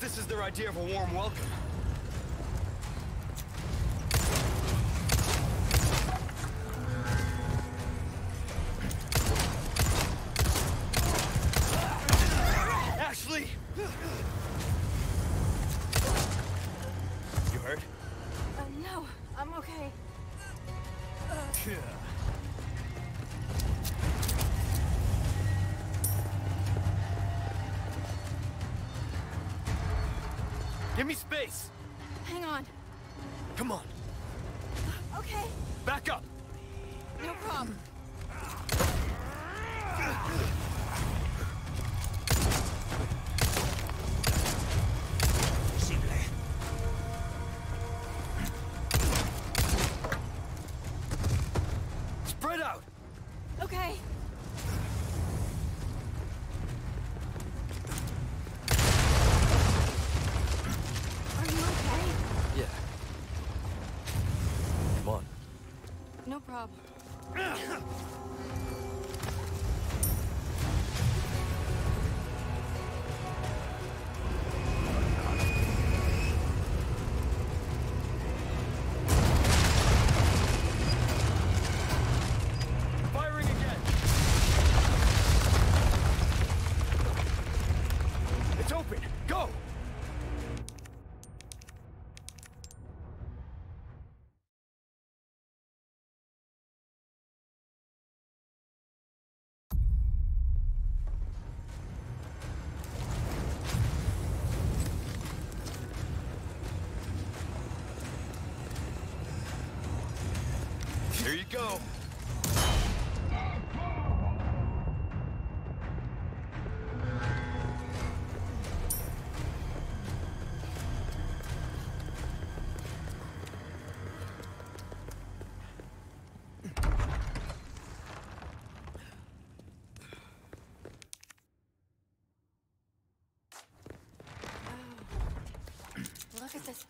this is their idea of a warm welcome. Ashley! You hurt? Uh, no, I'm okay. Give me space! Hang on. Come on, Okay, back up! no problem. Spread out! Okay. Are you okay? Yeah. Come on. Again! It's open! Go! Go. Look at this